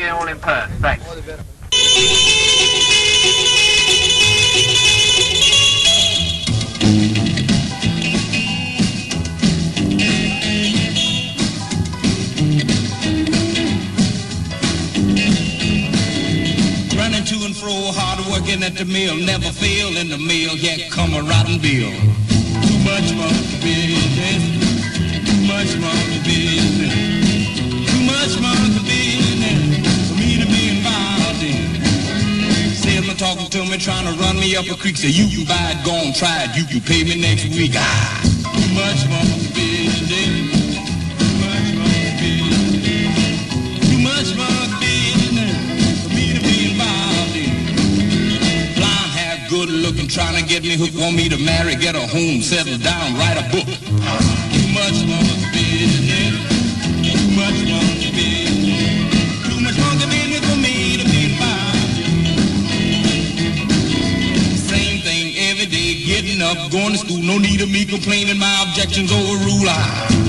you all in Perth. Thanks. Running to and fro, hard working at the mill, never fail in the mill, yet come a rotten bill. Too much monkey business, to me, trying to run me up a creek, say you can buy it, go on, try it, you can pay me next week. Ah, too much hair, good looking, trying to get me hooked, want me to marry, get a home, settle down, write a book. Too much monkey business. Too much monkey up, going to school, no need of me complaining, my objections overrule. Ah,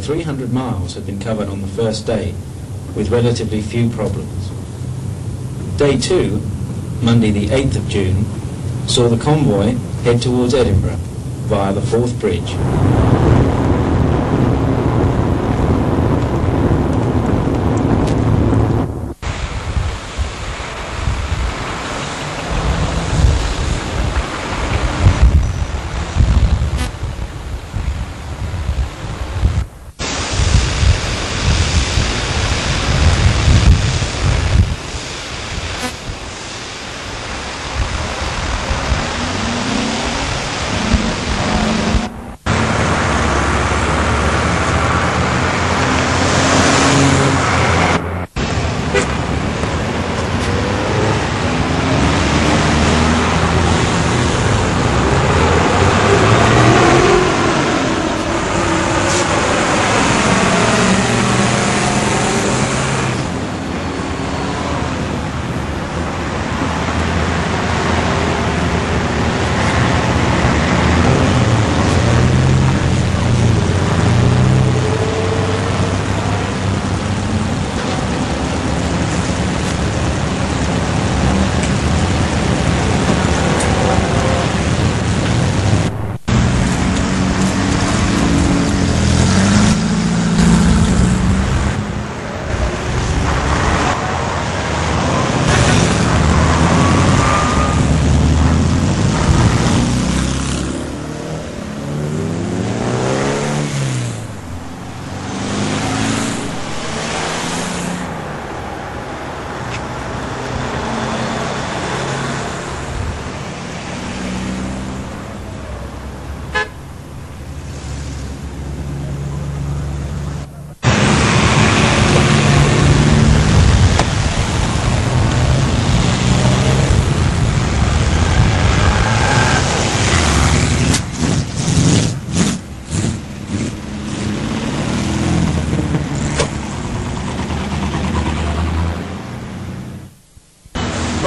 300 miles had been covered on the first day, with relatively few problems. Day two, Monday the 8th of June, saw the convoy head towards Edinburgh via the Forth Bridge.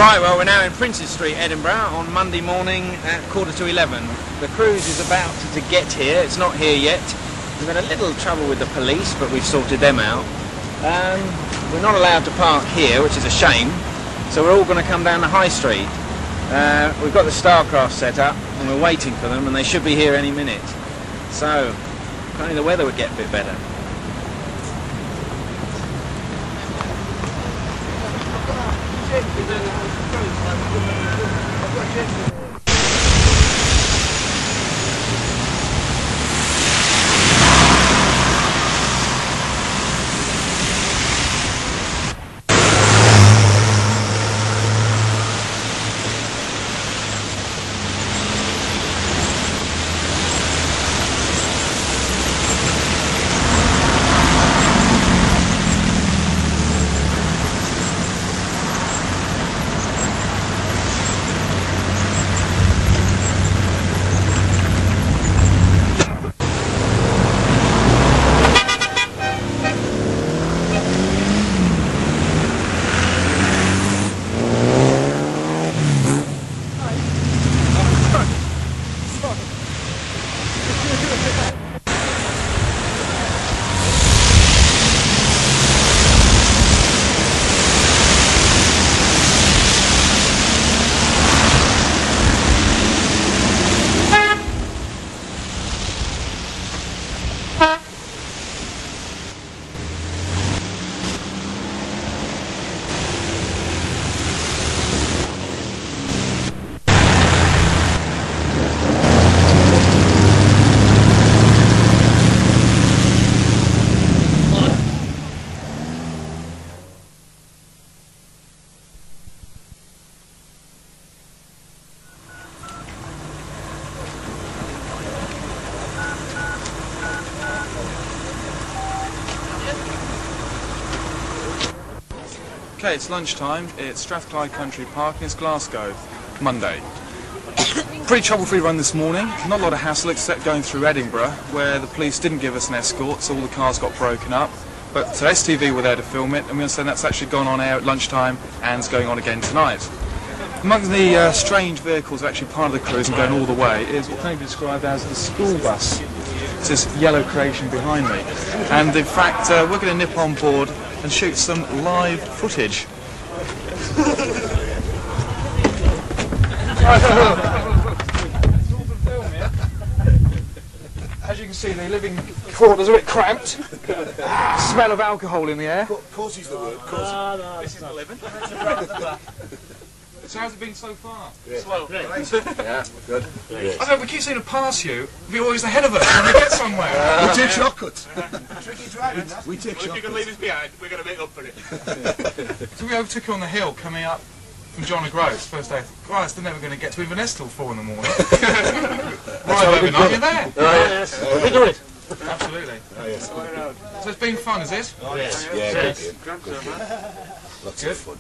Right, well, we're now in Princes Street, Edinburgh, on Monday morning at quarter to 11. The cruise is about to get here. It's not here yet. We've had a little trouble with the police, but we've sorted them out. Um, we're not allowed to park here, which is a shame. So we're all going to come down the High Street. Uh, we've got the Starcraft set up, and we're waiting for them, and they should be here any minute. So, only the weather would get a bit better. Продолжение следует... Okay, it's lunchtime. It's Strathclyde Country Park and it's Glasgow, Monday. Pretty trouble-free run this morning. Not a lot of hassle except going through Edinburgh, where the police didn't give us an escort, so all the cars got broken up. But so STV were there to film it, and we understand that's actually gone on air at lunchtime and is going on again tonight. Among the uh, strange vehicles, actually part of the cruise and going all the way, is what can be described as the school bus. It's this yellow creation behind me. And in fact, uh, we're going to nip on board and shoot some live footage. As you can see, the living quarters are a bit cramped. Smell of alcohol in the air. Causy's the word. Causey. This is the living. so how's it been so far? Yeah, good. I know we keep saying to pass you. We're always ahead of us when we get somewhere. We take shortcuts. We take shortcuts. If you can leave us behind, we're going to make up for it. So we overtook you on the hill coming up from John O'Groats first day. Christ, they're never going to get to Inverness till four in the morning. right, overnight, you're there. We do it. Absolutely. Oh, yes. So it's been fun, is it? Oh, yes. Oh, yeah, good. good. Lots Good. of fun.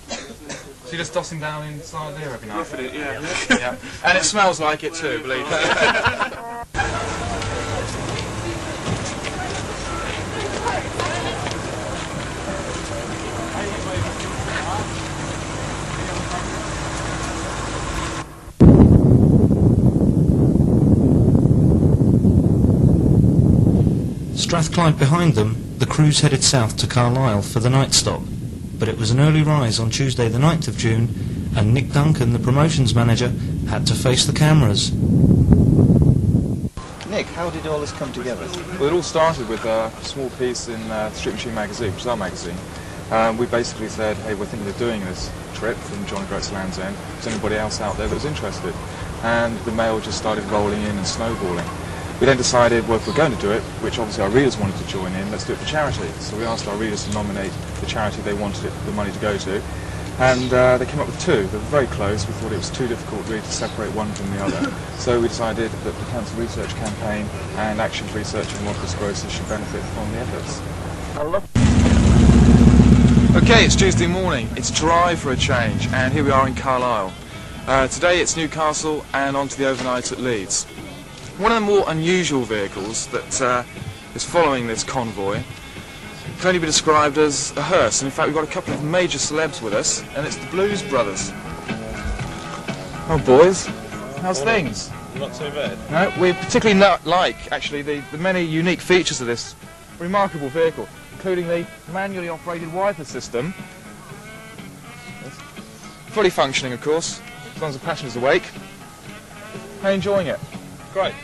So you're just dossing down inside there every night? yeah. yeah. And it smells like it too, believe me. Strathclyde behind them, the cruise headed south to Carlisle for the night stop. But it was an early rise on Tuesday the 9th of June, and Nick Duncan, the promotions manager, had to face the cameras. Nick, how did all this come together? Well, it all started with a small piece in uh, Street Machine magazine, which is our magazine. Um, we basically said, hey, we're thinking of doing this trip from John O'Groats Land's End. Is anybody else out there that was interested? And the mail just started rolling in and snowballing. We then decided, well, if we're going to do it, which obviously our readers wanted to join in, let's do it for charity. So we asked our readers to nominate the charity they wanted it, the money to go to. And uh, they came up with two. They were very close. We thought it was too difficult really to separate one from the other. so we decided that the Cancer Research Campaign and Actions Research and Water Sclerosis should benefit from the efforts. Okay, it's Tuesday morning. It's dry for a change, and here we are in Carlisle. Uh, today it's Newcastle and on to the overnight at Leeds. One of the more unusual vehicles that uh, is following this convoy can only be described as a hearse, and in fact we've got a couple of major celebs with us, and it's the Blues Brothers. Oh, boys, how's things? Not too bad. No, we particularly not like, actually, the, the many unique features of this remarkable vehicle, including the manually operated wiper system. Fully functioning, of course, as long as the passenger's awake. How are you enjoying it? Great.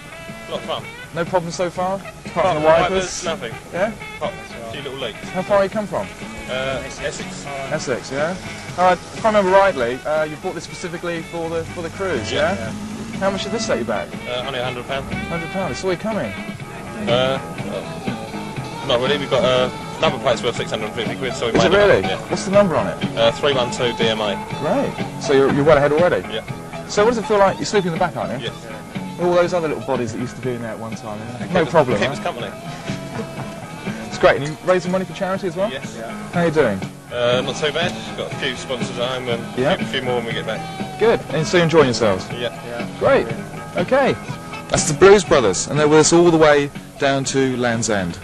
A lot of fun. No problems so far? Apart from the from wipers? nothing. Yeah? Hot. A few little leaks. How far you come from? Uh, Essex. Essex, yeah? Uh, if I remember rightly, uh, you bought this specifically for the for the cruise, yeah? How much did this set you back? Uh, only hundred pound. Hundred pounds. Saw you coming. Uh, well, not really. We've got a uh, number plate's worth 650 quid, so we Is made it really? Yeah. What's the number on it? Uh, 312 DMA. Great. So you're, you're well ahead already. Yeah. So what does it feel like? You're sleeping in the back, aren't you? Yes. All those other little bodies that used to be in there at one time. yeah? No problem. Keep us company. It's great. And you raising money for charity as well? Yes. How are you doing? Uh, not so bad. Got a few sponsors at home and Yeah. a few more when we get back. Good. And so you're enjoying yourselves? Yeah. Great. Okay. That's the Blues Brothers, and they're with us all the way down to Land's End.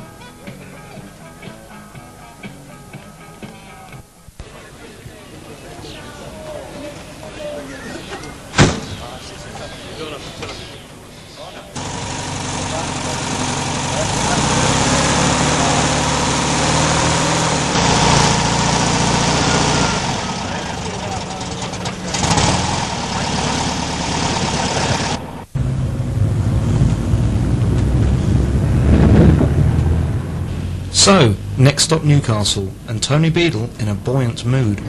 So, next stop Newcastle, and Tony Beadle in a buoyant mood.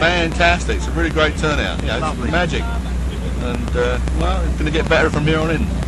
Fantastic. It's a really great turnout. You know, it's magic. And, uh, well, it's going to get better from here on in.